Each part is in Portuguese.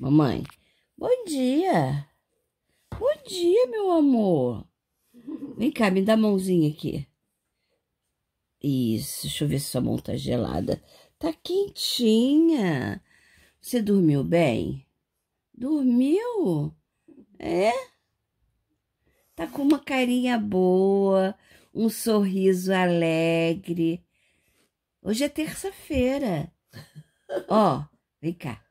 Mamãe, bom dia. Bom dia, meu amor. Vem cá, me dá a mãozinha aqui. Isso, deixa eu ver se sua mão tá gelada. Tá quentinha. Você dormiu bem? Dormiu? É? Tá com uma carinha boa, um sorriso alegre. Hoje é terça-feira. Ó, vem cá.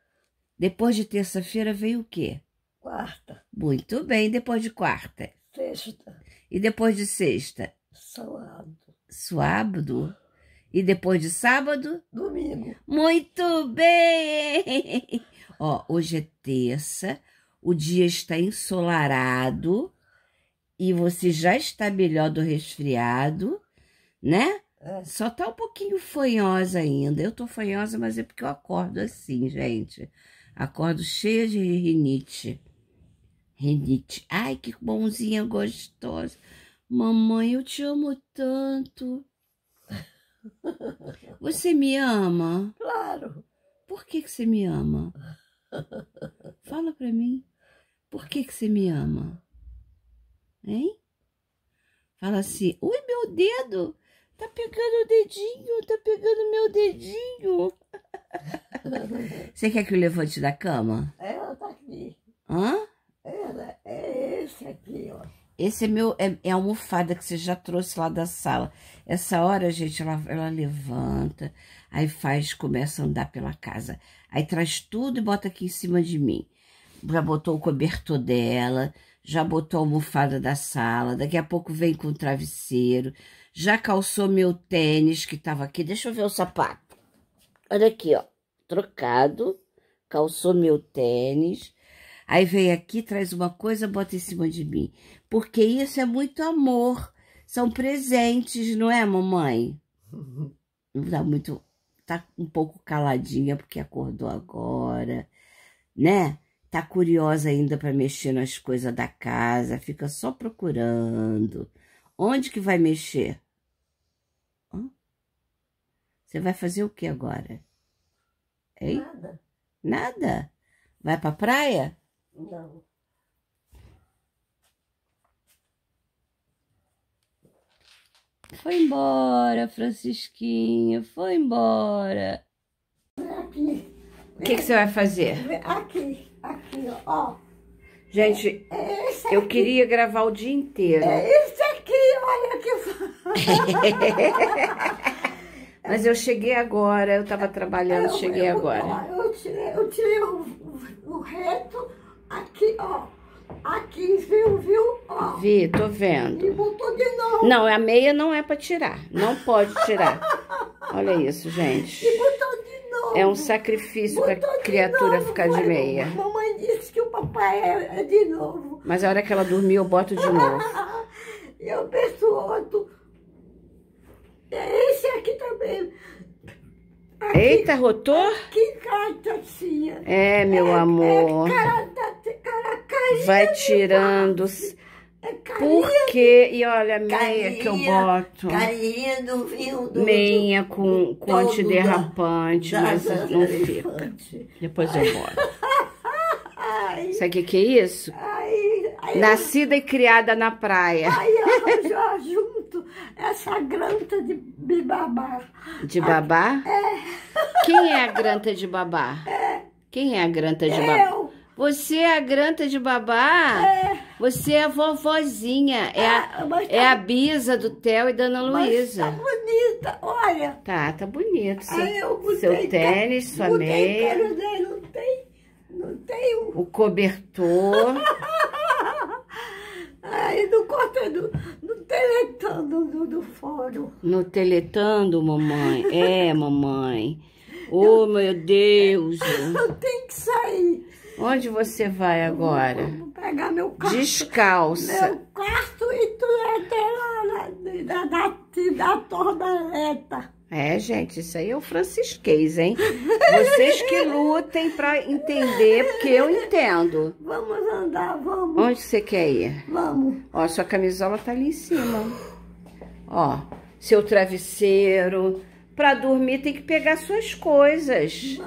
Depois de terça-feira veio o quê? Quarta, Muito bem, depois de quarta. sexta, E depois de sexta? sábado, Sábado. E depois de sábado? domingo. Muito bem! Ó, hoje é terça, o dia está ensolarado e você já está melhor do resfriado, né? É. Só tá um pouquinho fanhosa ainda. Eu tô fanhosa, mas é porque eu acordo assim, gente. Acordo cheia de rinite. Rinite. Ai, que bonzinha gostosa. Mamãe, eu te amo tanto. Você me ama? Claro, Por que, que você me ama? Fala pra mim. Por que, que você me ama? Hein? Fala assim. Ui, meu dedo. Tá pegando o dedinho. Tá pegando meu dedinho. Você quer que eu levante da cama? ela tá aqui. Hã? Ela é esse aqui, ó. Esse é meu é, é a almofada que você já trouxe lá da sala. Essa hora, gente, ela, ela levanta, aí faz, começa a andar pela casa. Aí traz tudo e bota aqui em cima de mim. Já botou o cobertor dela, já botou a almofada da sala, daqui a pouco vem com o travesseiro, já calçou meu tênis que tava aqui. Deixa eu ver o sapato. Olha aqui, ó. Trocado, calçou meu tênis. Aí vem aqui, traz uma coisa, bota em cima de mim. Porque isso é muito amor. São presentes, não é, mamãe? Não dá muito. Tá um pouco caladinha porque acordou agora, né? Tá curiosa ainda para mexer nas coisas da casa, fica só procurando. Onde que vai mexer? Você vai fazer o que agora? Hein? Nada. Nada? Vai pra praia? Não. Foi embora, Francisquinha, foi embora. Aqui, O que, que você vai fazer? aqui, aqui, ó. Gente, É esse eu aqui. queria gravar o dia inteiro, É esse aqui, olha que mas eu cheguei agora, eu tava trabalhando, Eu- cheguei eu- agora. Eu tirei, eu tirei o, o- reto aqui, ó. Aqui, viu, viu? Ó. Vi, tô E vendo. botou de novo. Não, a meia não é pra tirar, não pode tirar. Olha isso, gente. E botou de novo. É um sacrifício de criatura novo, ficar de meia. Mamãe disse que o papai é, é de novo. Mas a hora que ela dormir, eu boto de novo. Eu penso outro. É esse aqui também. Aqui, Eita, rotor? Que cartacinha. É, meu amor. É cara, cara, carinha. Vai tirando. É carinha, Por quê? E olha, a meia que eu Carinha, boto. carinha do vinho do... Meia com, com antiderrapante, da- mas da- não fica. elefante. Depois eu boto. Ai, Sabe o que, que é isso? ai, ai, Nascida e criada na praia. Aí arranjou junto essa granta de, de babá. De babá? Quem é a granta de babá? Quem é a granta de babá? Eu, Você é a granta de babá? Você é a vovozinha. É a, Ah, mas é a bisa do Theo e da Ana mas Luísa. tá bonita, olha. Tá, tá bonito. Seu, Aí eu botei seu tênis, sua meia, não tem, não tem o... o cobertor. Aí no corta teletão do, fórum. No teletando, mamãe. É, mamãe. Oh, meu Deus. Eu tenho que sair. Onde você vai agora? Vou pegar meu quarto. Descalça. Meu quarto e tu é até lá na, da, da, da tornaleta. É, gente, isso aí é o francisquês, hein? Vocês que lutem pra entender, porque eu entendo. Vamos andar, vamos. Onde você quer ir? Vamos. Ó, sua camisola tá ali em cima. Ó, seu travesseiro. Pra dormir tem que pegar suas coisas.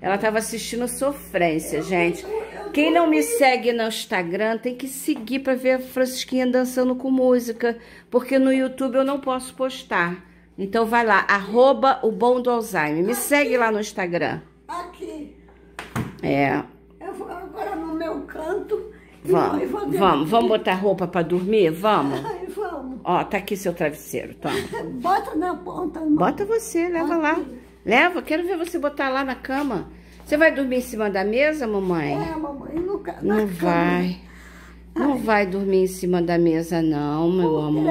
Ela tava assistindo Sofrência, gente. Quem não me segue no Instagram tem que seguir para ver a Francisquinha dançando com música, porque no YouTube eu não posso postar. Então vai lá, arroba o bom do Alzheimer. Me segue lá no Instagram. Aqui. É, Eu vou agora no meu canto. vamos, vamos, vamos botar roupa para dormir? Vamos. Ó, tá aqui seu travesseiro, toma. Bota na ponta. irmão. Bota você, leva lá. Leva, quero ver você botar lá na cama. Você vai dormir em cima da mesa, mamãe? É, mamãe, no, na Não cama. vai. Não vai dormir em cima da mesa, não, meu Por amor.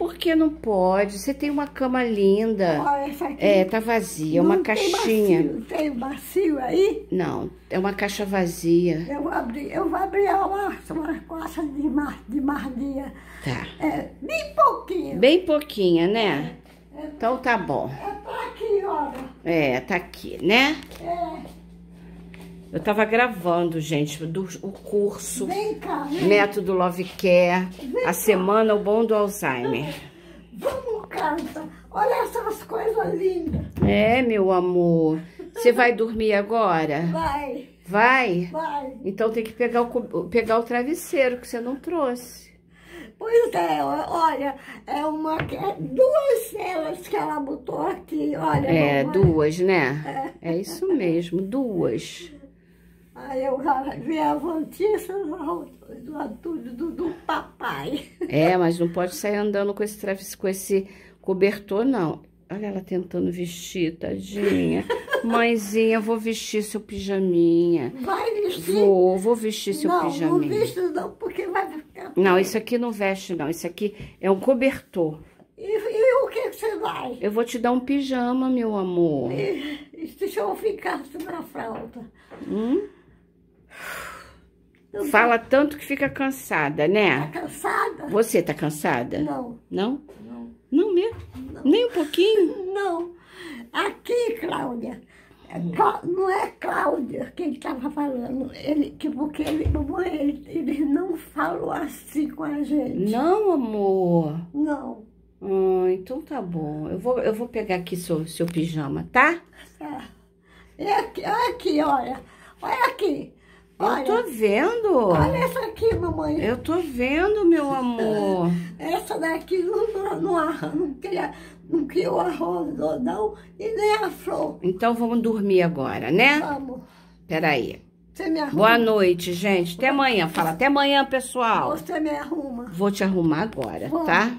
Por que não pode? Você tem uma cama linda. Olha, essa aqui. É, tá vazia, não uma caixinha. Macio, tem macio aí? Não, é uma caixa vazia. Eu vou abrir, eu vou abrir uma, uma caixa de, mar, de mardia. Tá. É, bem pouquinho. Bem pouquinha, né? Então tá bom. É pra aqui, olha. É, tá aqui, né? É, Eu tava gravando, gente, do, o curso vem cá, vem. Método Love Care, a semana o bom do Alzheimer. Vamos, canta. Olha essas coisas lindas. É, meu amor. Você vai dormir agora? Vai, Vai? vai. Então tem que pegar o, pegar o travesseiro que você não trouxe. Pois é, olha, é uma, é duas celas que ela botou aqui, olha. É, mamãe. duas, né? É isso mesmo, duas. Aí eu vi a notícia do, do, do, do, papai. É, mas não pode sair andando com esse com esse cobertor, não. Olha ela tentando vestir, tadinha. Mãezinha, vou vestir seu pijaminha. Vai vestir? Vou, vou vestir seu não, não pijaminha. viste não, porque vai ficar... Não, isso aqui não veste, não. Isso aqui é um cobertor. E, e o que que você vai? Eu vou te dar um pijama, meu amor. E, se eu ficasse na fralda? Hum? Eu Fala tanto que fica cansada, Tá né? cansada? Você tá cansada? Não, Não? não, Não mesmo? Nem um pouquinho? não. Aqui, Cláudia, Clá- não é Cláudia quem estava falando. Ele, que porque ele, ele, ele não falou assim com a gente. Não, amor. Não. Ah, então tá bom. Eu vou, eu vou pegar aqui seu, seu pijama, tá? Tá. É aqui, olha aqui, olha. Olha aqui. Olha, Eu tô vendo. olha essa aqui, mamãe. Eu tô vendo, meu amor. Essa daqui não, não, não, cria, não criou arroz, não, e nem a flor. Então vamos dormir agora, né? Vamos. Peraí. Você me arruma. Boa noite, gente. Até amanhã. Fala até amanhã, pessoal. Você me arruma. Vou te arrumar agora, Vamos. tá?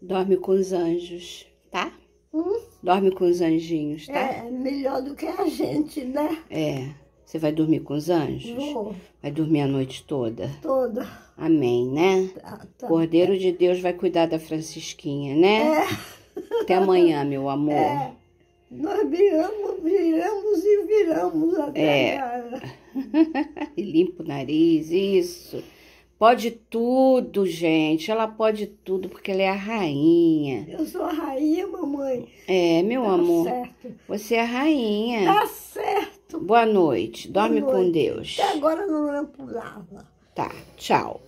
Dorme com os anjos, tá? Hum? Dorme com os anjinhos, tá? É melhor do que a gente, né? É. Você vai dormir com os anjos? Vou Vai dormir a noite toda? toda. Amém, né? Tá, tá. Cordeiro de Deus vai cuidar da Francisquinha, né? Até amanhã, meu amor. É. Nós viramos, viramos e viramos até É. E limpa o nariz, isso. Pode tudo, gente. Ela pode tudo porque ela é a rainha. Eu sou a rainha, mamãe. É, meu Tá amor. certo. Você é a rainha. Tá certo. Boa noite. Dorme Boa com noite. Deus. Até agora não lampo lava. Tá, tchau.